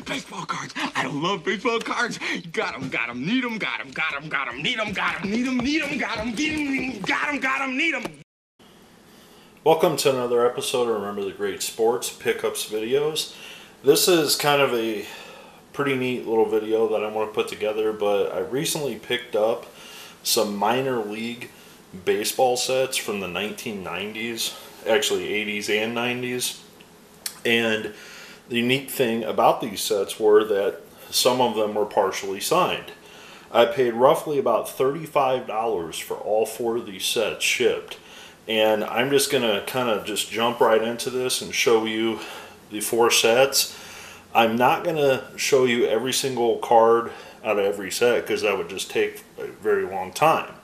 I love baseball cards. Got 'em, got 'em, need 'em, got 'em, got 'em, got 'em, need 'em, got 'em, need 'em, need 'em, got 'em, get 'em, got 'em, got 'em, need 'em. Welcome to another episode of Remember the Greats Sports Pickups videos. This is kind of a pretty neat little video that I want to put together, but I recently picked up some minor league baseball sets from the 1990s, actually 80s and 90s. And the unique thing about these sets were that some of them were partially signed. I paid roughly about $35 for all four of these sets shipped. And I'm just going to kind of just jump right into this and show you the four sets. I'm not going to show you every single card out of every set because that would just take a very long time.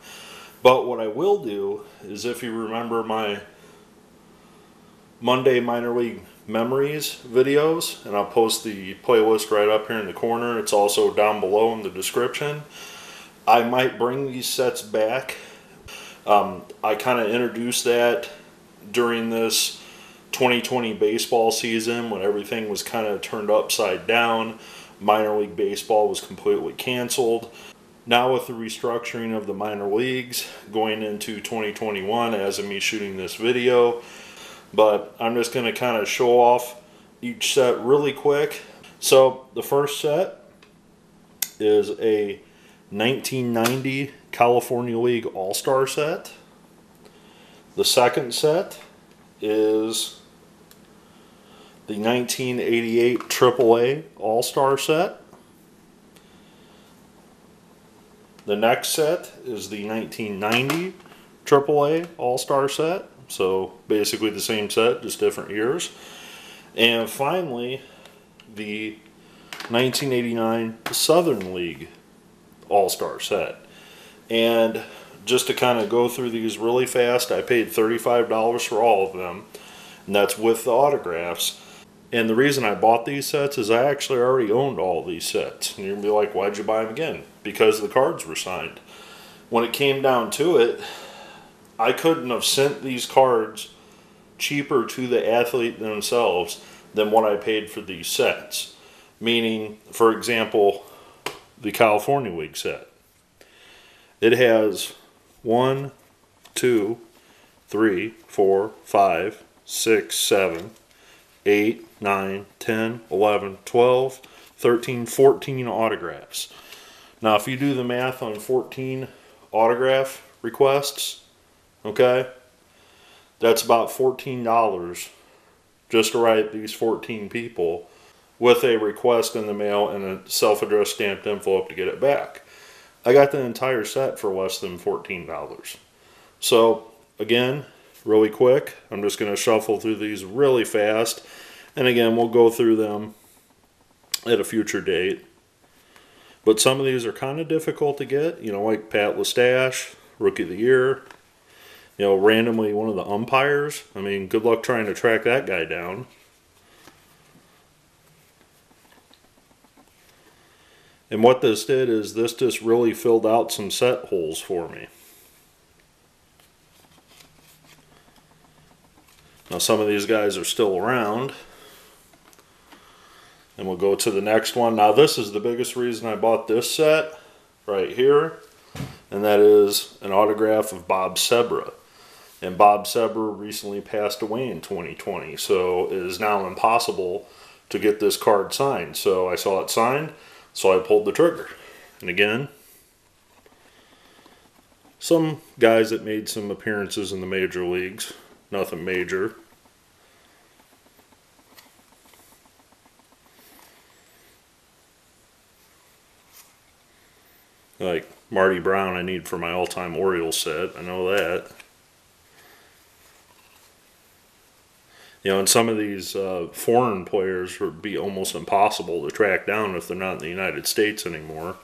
But what I will do is if you remember my Monday minor league memories videos, and I'll post the playlist right up here in the corner. It's also down below in the description. I might bring these sets back. Um, I kind of introduced that during this 2020 baseball season when everything was kind of turned upside down. Minor league baseball was completely canceled. Now, with the restructuring of the minor leagues going into 2021, as of me shooting this video, but I'm just going to kind of show off each set really quick. So the first set is a 1990 California League All-Star set. The second set is the 1988 AAA All-Star set. The next set is the 1990 AAA All-Star set. So basically the same set, just different years. And finally, the 1989 Southern League All Star set. And just to kind of go through these really fast, I paid $35 for all of them, and that's with the autographs. And the reason I bought these sets is I actually already owned all these sets. And you're going to be like, why'd you buy them again? Because the cards were signed. When it came down to it, I couldn't have sent these cards cheaper to the athlete themselves than what I paid for these sets. Meaning, for example, the California League set. It has one, two, three, four, five, six, seven, eight, nine, ten, eleven, twelve, thirteen, fourteen autographs. Now, if you do the math on 14 autograph requests, Okay? That's about $14 just to write these 14 people with a request in the mail and a self addressed stamped envelope to get it back. I got the entire set for less than $14. So, again, really quick, I'm just going to shuffle through these really fast. And again, we'll go through them at a future date. But some of these are kind of difficult to get, you know, like Pat Listach, Rookie of the Year, you know, randomly one of the umpires. I mean, good luck trying to track that guy down. And what this did is this just really filled out some set holes for me. Now some of these guys are still around. And we'll go to the next one. Now this is the biggest reason I bought this set right here. And that is an autograph of Bob Sebra. And Bob Sebra recently passed away in 2020, so it is now impossible to get this card signed. So I saw it signed, so I pulled the trigger. And again, some guys that made some appearances in the major leagues, nothing major. Like Marty Brown, I need for my all time Orioles set. I know that. You know, and some of these uh, foreign players would be almost impossible to track down if they're not in the United States anymore.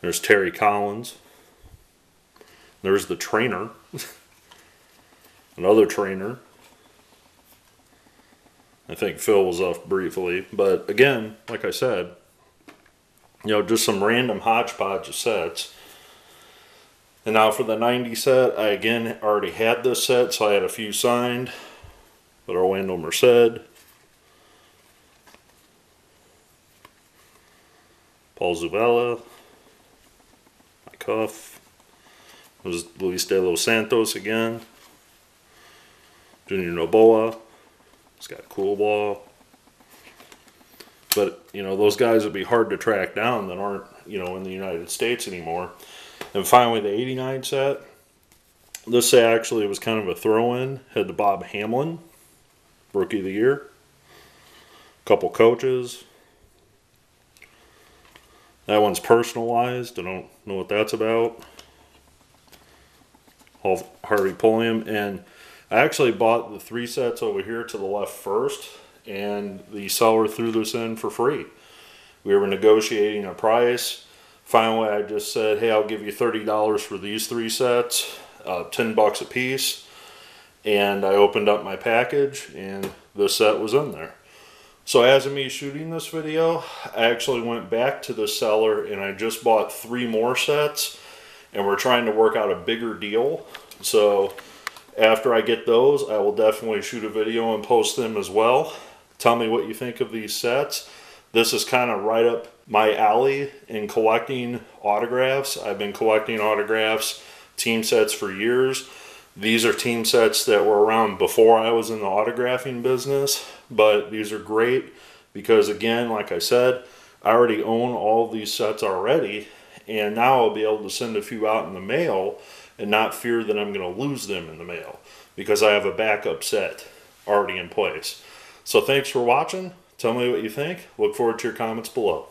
There's Terry Collins. There's the trainer. Another trainer. I think Phil was off briefly. But again, like I said, you know, just some random hodgepodge of sets. And now for the 90 set, I again already had this set, so I had a few signed but Orlando Merced. Paul Zuvella, Mike Huff. It was Luis de los Santos again. Junior Noboa. He's got a cool ball. But, you know, those guys would be hard to track down that aren't, you know, in the United States anymore. And finally, the 89 set. This set actually was kind of a throw in. Had the Bob Hamelin, Rookie of the Year. Couple coaches. That one's personalized. I don't know what that's about. All Harvey Pulliam. And I actually bought the three sets over here to the left first, and the seller threw this in for free. We were negotiating a price. Finally, I just said, hey, I'll give you $30 for these three sets, uh, 10 bucks a piece. And I opened up my package, and the set was in there. So as of me shooting this video, I actually went back to the seller and I just bought three more sets and we're trying to work out a bigger deal. So after I get those, I will definitely shoot a video and post them as well. Tell me what you think of these sets. This is kind of right up my alley in collecting autographs. I've been collecting autographs, team sets for years. These are team sets that were around before I was in the autographing business, but these are great because again, like I said, I already own all these sets already, and now I'll be able to send a few out in the mail and not fear that I'm going to lose them in the mail because I have a backup set already in place. So thanks for watching. Tell me what you think. Look forward to your comments below.